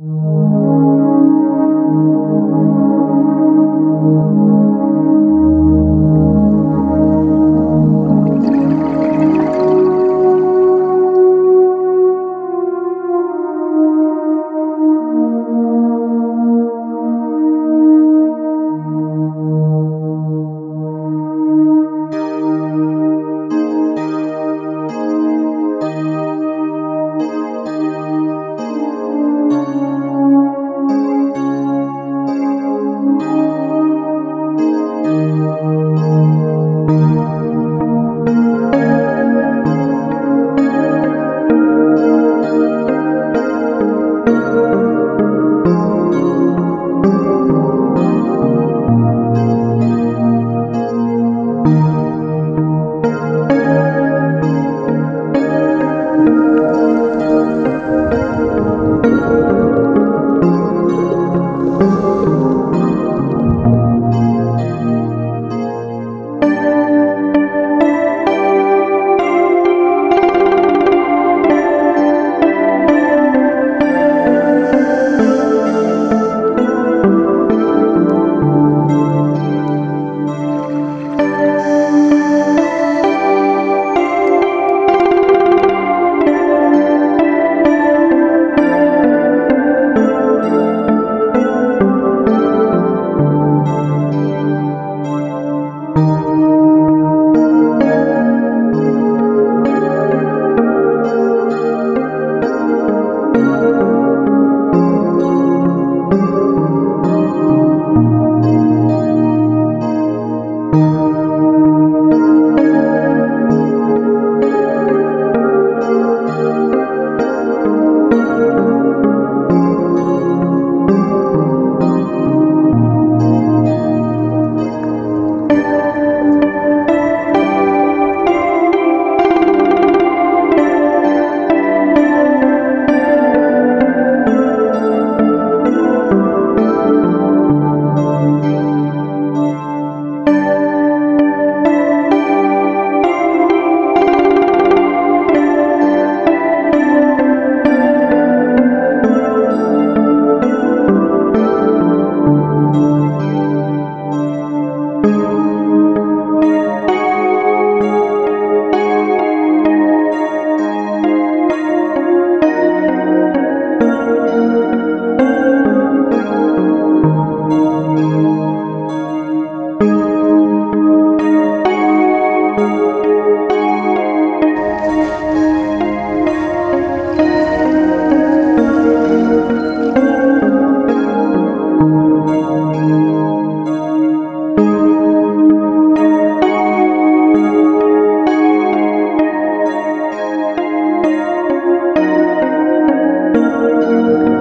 Thank you. Música